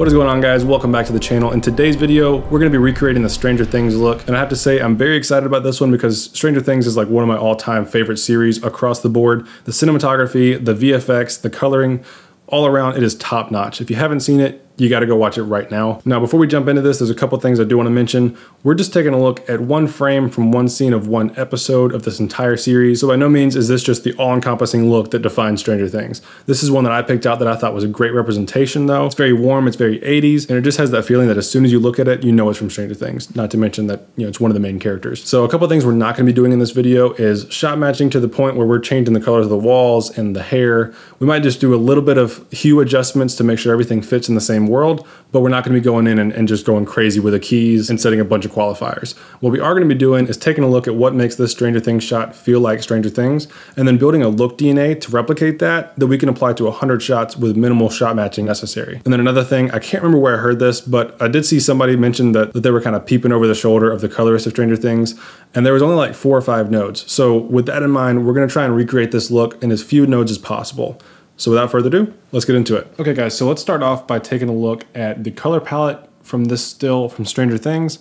What is going on guys? Welcome back to the channel. In today's video, we're to be recreating the Stranger Things look. And I have to say, I'm very excited about this one because Stranger Things is like one of my all-time favorite series across the board. The cinematography, the VFX, the coloring, all around, it is top notch. If you haven't seen it, you got to go watch it right now. Now, before we jump into this, there's a couple things I do want to mention. We're just taking a look at one frame from one scene of one episode of this entire series. So by no means is this just the all-encompassing look that defines Stranger Things. This is one that I picked out that I thought was a great representation though. It's very warm, it's very 80s, and it just has that feeling that as soon as you look at it, you know it's from Stranger Things. Not to mention that, you know, it's one of the main characters. So a couple things we're not going to be doing in this video is shot matching to the point where we're changing the colors of the walls and the hair. We might just do a little bit of hue adjustments to make sure everything fits in the same world, but we're not going to be going in and, and, just going crazy with the keys and setting a bunch of qualifiers. What we are going to be doing is taking a look at what makes this Stranger Things shot feel like Stranger Things, and then building a look DNA to replicate that that we can apply to 100 shots with minimal shot matching necessary. And then another thing, I can't remember where I heard this, but I did see somebody mention that, that they were kind of peeping over the shoulder of the colorist of Stranger Things, and there was only like four or five nodes. So with that in mind, we're going to try and recreate this look in as few nodes as possible. So without further ado, let's get into it. Okay guys, so let's start off by taking a look at the color palette from this still from Stranger Things.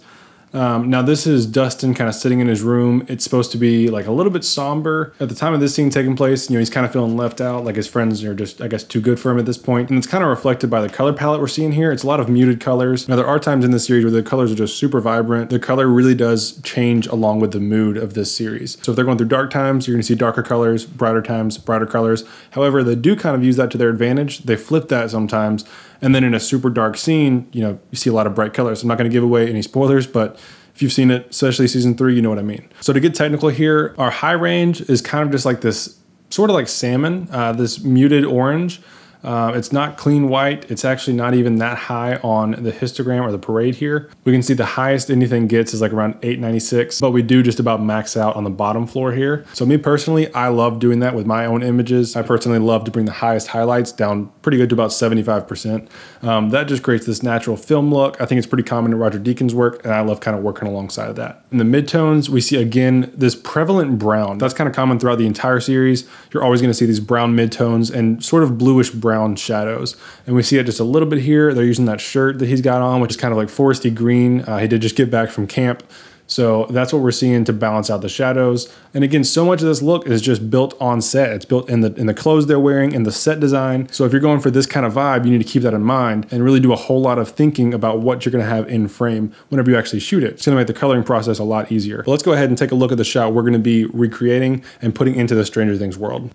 Um, now this is Dustin kind of sitting in his room. It's supposed to be like a little bit somber. At the time of this scene taking place, you know, he's kind of feeling left out, like his friends are just, I guess, too good for him at this point. And it's kind of reflected by the color palette we're seeing here. It's a lot of muted colors. Now there are times in this series where the colors are just super vibrant. The color really does change along with the mood of this series. So if they're going through dark times, you're gonna see darker colors, brighter times, brighter colors. However, they do kind of use that to their advantage. They flip that sometimes and then in a super dark scene, you know, you see a lot of bright colors. I'm not going to give away any spoilers, but if you've seen it, especially season three, you know what I mean. So to get technical here, our high range is kind of just like this, sort of like salmon, uh, this muted orange. Uh, it's not clean white. It's actually not even that high on the histogram or the parade here. We can see the highest anything gets is like around 896, but we do just about max out on the bottom floor here. So me personally, I love doing that with my own images. I personally love to bring the highest highlights down pretty good to about 75%. Um, that just creates this natural film look. I think it's pretty common in Roger Deakins' work, and I love kind of working alongside of that. In the midtones, we see again this prevalent brown. That's kind of common throughout the entire series. You're always going to see these brown midtones and sort of bluish brown brown shadows. And we see it just a little bit here. They're using that shirt that he's got on, which is kind of like foresty green. Uh, he did just get back from camp. So that's what we're seeing to balance out the shadows. And again, so much of this look is just built on set. It's built in the in the clothes they're wearing, in the set design. So if you're going for this kind of vibe, you need to keep that in mind and really do a whole lot of thinking about what you're gonna have in frame whenever you actually shoot it. It's gonna make the coloring process a lot easier. But let's go ahead and take a look at the shot we're gonna be recreating and putting into the Stranger Things world.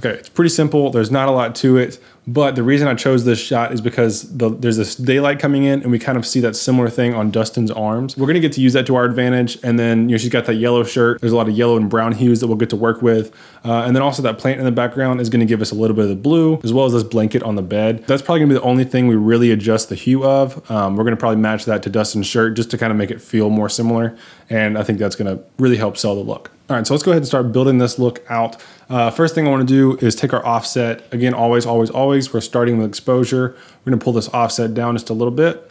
Okay, it's pretty simple. There's not a lot to it. But the reason I chose this shot is because the, there's this daylight coming in and we kind of see that similar thing on Dustin's arms. We're gonna get to use that to our advantage. And then, you know, she's got that yellow shirt. There's a lot of yellow and brown hues that we'll get to work with. Uh, and then also that plant in the background is gonna give us a little bit of the blue as well as this blanket on the bed. That's probably gonna be the only thing we really adjust the hue of. Um, we're gonna probably match that to Dustin's shirt just to kind of make it feel more similar. And I think that's gonna really help sell the look. All right, so let's go ahead and start building this look out. Uh, first thing I wanna do is take our offset. Again, always, always, always, we're starting with exposure. We're gonna pull this offset down just a little bit.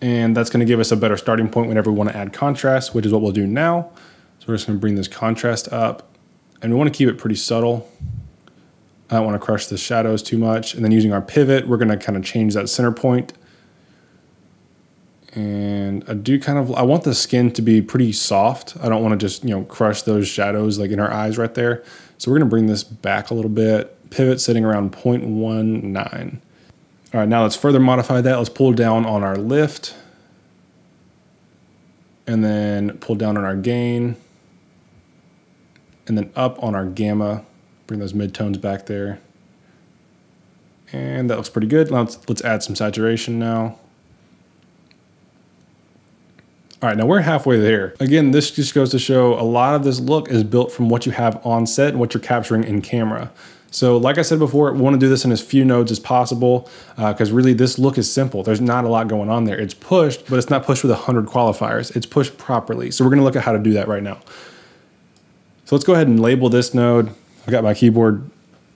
And that's gonna give us a better starting point whenever we wanna add contrast, which is what we'll do now. So we're just gonna bring this contrast up and we wanna keep it pretty subtle. I don't wanna crush the shadows too much. And then using our pivot, we're gonna kind of change that center point. and I do kind of I want the skin to be pretty soft. I don't want to just you know crush those shadows like in her eyes right there. So we're gonna bring this back a little bit. Pivot sitting around 0.19. All right, now let's further modify that. Let's pull down on our lift and then pull down on our gain and then up on our gamma. Bring those midtones back there. And that looks pretty good. Let's, let's add some saturation now. All right, now we're halfway there. Again, this just goes to show a lot of this look is built from what you have on set and what you're capturing in camera. So like I said before, we want to do this in as few nodes as possible because uh, really this look is simple. There's not a lot going on there. It's pushed, but it's not pushed with 100 qualifiers. It's pushed properly. So we're going to look at how to do that right now. So let's go ahead and label this node. I've got my keyboard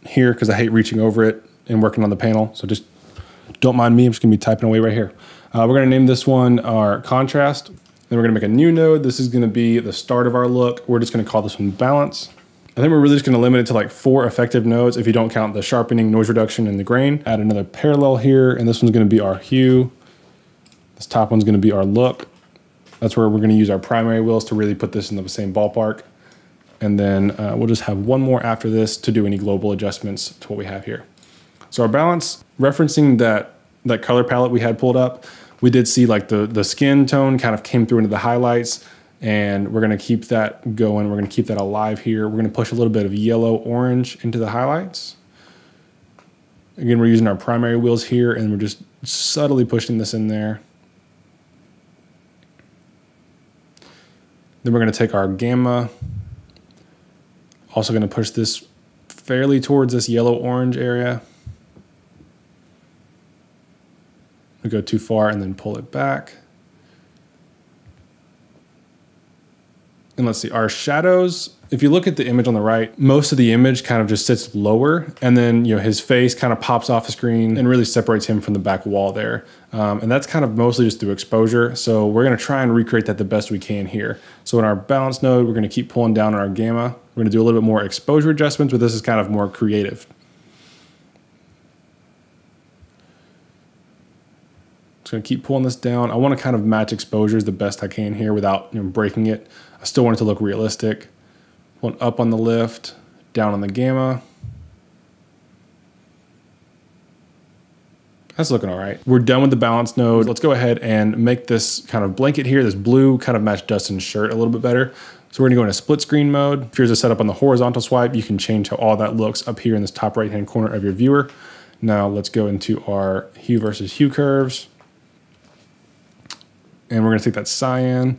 here because I hate reaching over it and working on the panel. So just don't mind me. I'm just going to be typing away right here. Uh, we're going to name this one our contrast. Then we're gonna make a new node. This is gonna be the start of our look. We're just gonna call this one balance. I think we're really just gonna limit it to like four effective nodes if you don't count the sharpening, noise reduction, and the grain. Add another parallel here, and this one's gonna be our hue. This top one's gonna be our look. That's where we're gonna use our primary wheels to really put this in the same ballpark. And then uh, we'll just have one more after this to do any global adjustments to what we have here. So our balance, referencing that, that color palette we had pulled up, we did see like the, the skin tone kind of came through into the highlights and we're gonna keep that going. We're gonna keep that alive here. We're gonna push a little bit of yellow orange into the highlights. Again, we're using our primary wheels here and we're just subtly pushing this in there. Then we're gonna take our gamma, also gonna push this fairly towards this yellow orange area. We go too far and then pull it back. And let's see, our shadows, if you look at the image on the right, most of the image kind of just sits lower and then, you know, his face kind of pops off the screen and really separates him from the back wall there. Um, and that's kind of mostly just through exposure. So we're gonna try and recreate that the best we can here. So in our balance node, we're gonna keep pulling down on our gamma. We're gonna do a little bit more exposure adjustments, but this is kind of more creative. Just gonna keep pulling this down. I wanna kind of match exposures the best I can here without you know, breaking it. I still want it to look realistic. One up on the lift, down on the gamma. That's looking all right. We're done with the balance node. Let's go ahead and make this kind of blanket here, this blue kind of match Dustin's shirt a little bit better. So we're gonna go into split screen mode. If yours is set up on the horizontal swipe, you can change how all that looks up here in this top right-hand corner of your viewer. Now let's go into our hue versus hue curves. And we're gonna take that cyan,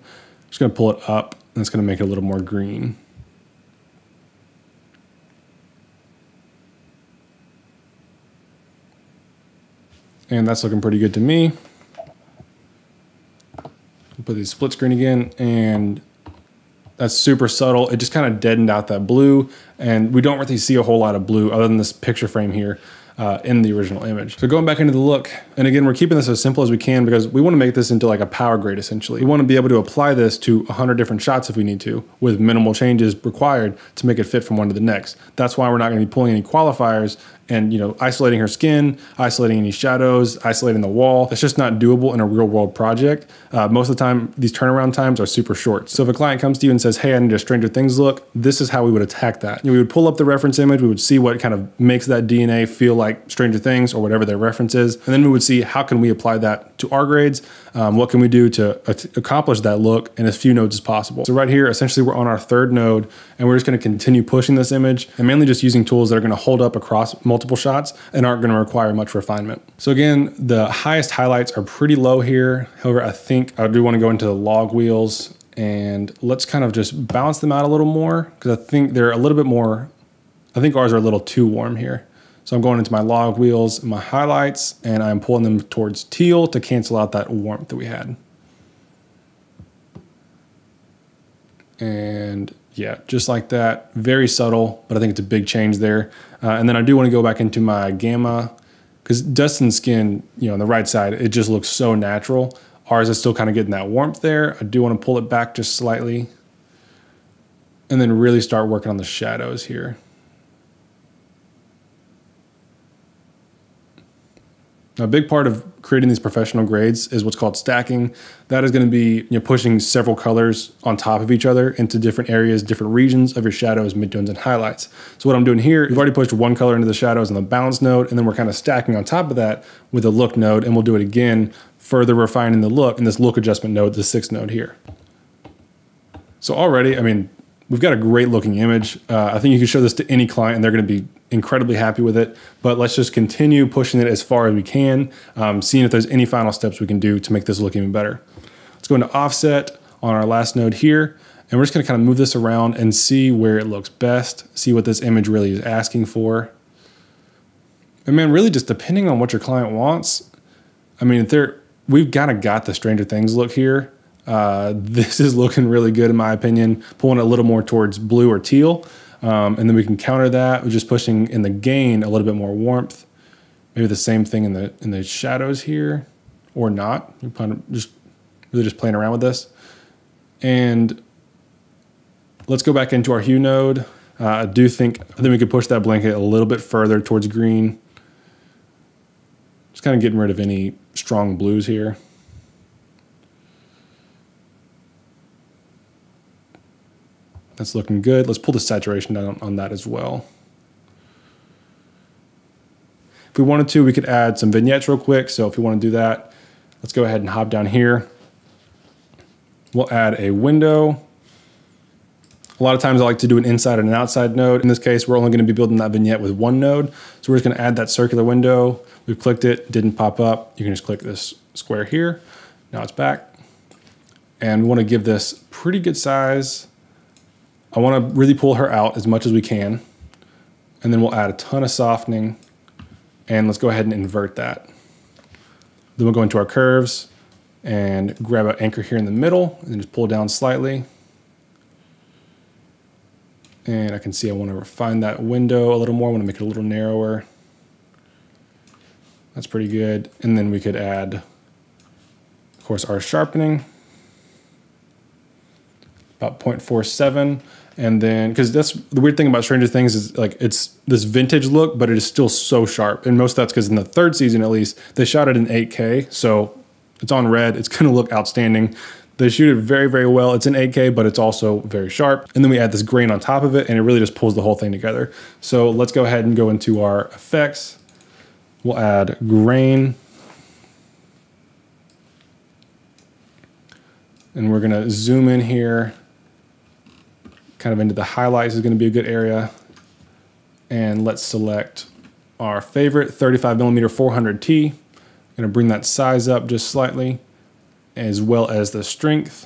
just gonna pull it up and it's going to make it a little more green. And that's looking pretty good to me. Put the split screen again and that's super subtle. It just kind of deadened out that blue and we don't really see a whole lot of blue other than this picture frame here uh, in the original image. So going back into the look, and again, we're keeping this as simple as we can because we want to make this into like a power grade essentially. We want to be able to apply this to 100 different shots if we need to with minimal changes required to make it fit from one to the next. That's why we're not going to be pulling any qualifiers and you know isolating her skin isolating any shadows isolating the wall that's just not doable in a real world project. Uh, most of the time these turnaround times are super short. So if a client comes to you and says hey i need a stranger things look this is how we would attack that. You know, we would pull up the reference image we would see what kind of makes that dna feel like stranger things or whatever their reference is and then we would see how can we apply that to our grades um, what can we do to accomplish that look in as few nodes as possible. So right here essentially we're on our third node and we're just going to continue pushing this image and mainly just using tools that are going to hold up across multiple multiple shots and aren't going to require much refinement. So again, the highest highlights are pretty low here. However, I think I do want to go into the log wheels and let's kind of just balance them out a little more because I think they're a little bit more, I think ours are a little too warm here. So I'm going into my log wheels, my highlights, and I'm pulling them towards teal to cancel out that warmth that we had. And yeah, just like that. Very subtle, but I think it's a big change there. Uh, and then I do want to go back into my gamma because Dustin's skin, you know, on the right side, it just looks so natural. Ours is still kind of getting that warmth there. I do want to pull it back just slightly and then really start working on the shadows here. Now, a big part of creating these professional grades is what's called stacking. That is going to be you know, pushing several colors on top of each other into different areas, different regions of your shadows, midtones, and highlights. So what I'm doing here, we've already pushed one color into the shadows in the balance node, and then we're kind of stacking on top of that with a look node, and we'll do it again, further refining the look in this look adjustment node, the sixth node here. So already, I mean, we've got a great looking image. Uh, I think you can show this to any client and they're going to be incredibly happy with it. But let's just continue pushing it as far as we can, um, seeing if there's any final steps we can do to make this look even better. Let's go into offset on our last node here. And we're just gonna kind of move this around and see where it looks best, see what this image really is asking for. And man, really just depending on what your client wants, I mean, if they're, we've kind of got the Stranger Things look here. Uh, this is looking really good in my opinion, pulling a little more towards blue or teal. Um, and then we can counter that with just pushing in the gain a little bit more warmth. Maybe the same thing in the in the shadows here, or not. You kind of just really just playing around with this. And let's go back into our hue node. Uh, I do think, I think we could push that blanket a little bit further towards green. Just kind of getting rid of any strong blues here. That's looking good. Let's pull the saturation down on that as well. If we wanted to, we could add some vignettes real quick. So if we want to do that, let's go ahead and hop down here. We'll add a window. A lot of times I like to do an inside and an outside node. In this case, we're only going to be building that vignette with one node. So we're just going to add that circular window. We've clicked it, didn't pop up. You can just click this square here. Now it's back. And we want to give this pretty good size. I want to really pull her out as much as we can. And then we'll add a ton of softening. And let's go ahead and invert that. Then we'll go into our curves and grab an anchor here in the middle and just pull down slightly. And I can see I want to refine that window a little more. I want to make it a little narrower. That's pretty good. And then we could add, of course, our sharpening. About 0.47 and then because that's the weird thing about Stranger Things is like it's this vintage look, but it is still so sharp. And most of that's because in the third season, at least, they shot it in 8K, so it's on red. It's going to look outstanding. They shoot it very, very well. It's in 8K, but it's also very sharp. And then we add this grain on top of it, and it really just pulls the whole thing together. So let's go ahead and go into our effects. We'll add grain. And we're going to zoom in here kind of into the highlights is going to be a good area. And let's select our favorite 35 millimeter 400T. I'm going to bring that size up just slightly, as well as the strength.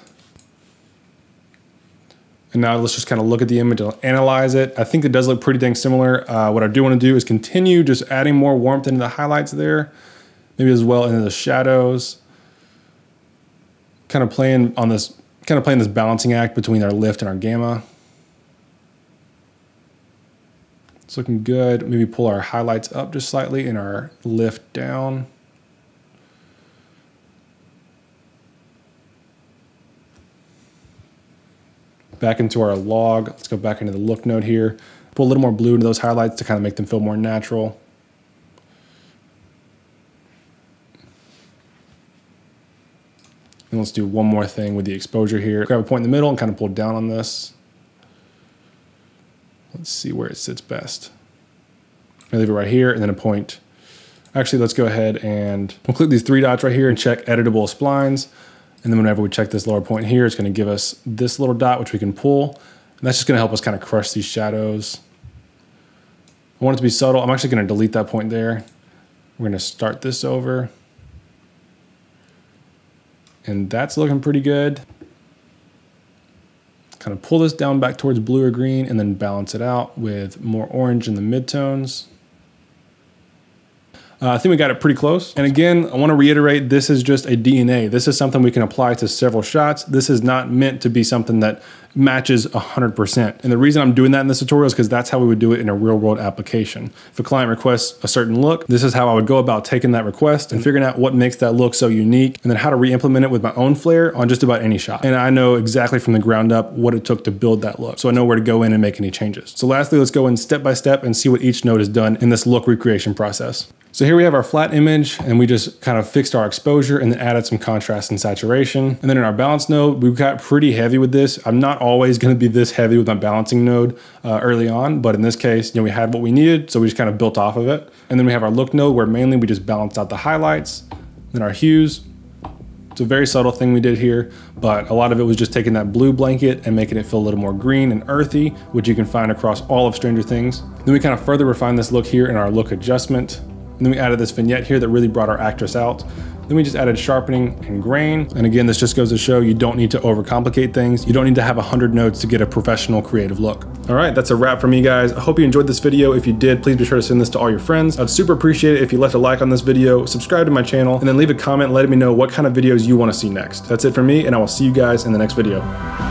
And now let's just kind of look at the image and analyze it. I think it does look pretty dang similar. Uh, what I do want to do is continue just adding more warmth into the highlights there, maybe as well into the shadows. Kind of playing on this, kind of playing this balancing act between our lift and our gamma. It's looking good. Maybe pull our highlights up just slightly and our lift down. Back into our log. Let's go back into the look node here. Put a little more blue into those highlights to kind of make them feel more natural. And let's do one more thing with the exposure here. Grab a point in the middle and kind of pull down on this. Let's see where it sits best. I leave it right here and then a point. Actually, let's go ahead and we'll click these three dots right here and check editable splines. And then whenever we check this lower point here, it's gonna give us this little dot, which we can pull. And that's just gonna help us kind of crush these shadows. I want it to be subtle. I'm actually gonna delete that point there. We're gonna start this over. And that's looking pretty good kind of pull this down back towards blue or green and then balance it out with more orange in the midtones. Uh, I think we got it pretty close. And again, I wanna reiterate, this is just a DNA. This is something we can apply to several shots. This is not meant to be something that matches 100%. And the reason I'm doing that in this tutorial is because that's how we would do it in a real world application. If a client requests a certain look, this is how I would go about taking that request and figuring out what makes that look so unique and then how to re-implement it with my own flair on just about any shot. And I know exactly from the ground up what it took to build that look. So I know where to go in and make any changes. So lastly, let's go in step by step and see what each node has done in this look recreation process. So here we have our flat image and we just kind of fixed our exposure and then added some contrast and saturation. And then in our balance node, we got pretty heavy with this. I'm not always gonna be this heavy with my balancing node uh, early on, but in this case, you know, we had what we needed, so we just kind of built off of it. And then we have our look node where mainly we just balanced out the highlights, then our hues. It's a very subtle thing we did here, but a lot of it was just taking that blue blanket and making it feel a little more green and earthy, which you can find across all of Stranger Things. Then we kind of further refined this look here in our look adjustment. And then we added this vignette here that really brought our actress out. Then we just added sharpening and grain. And again, this just goes to show you don't need to overcomplicate things. You don't need to have 100 nodes to get a professional creative look. All right, that's a wrap for me, guys. I hope you enjoyed this video. If you did, please be sure to send this to all your friends. I'd super appreciate it if you left a like on this video, subscribe to my channel, and then leave a comment letting me know what kind of videos you want to see next. That's it for me, and I will see you guys in the next video.